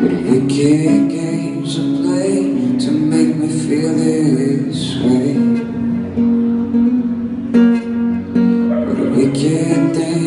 Wicked games you play to make me feel this way. But wicked things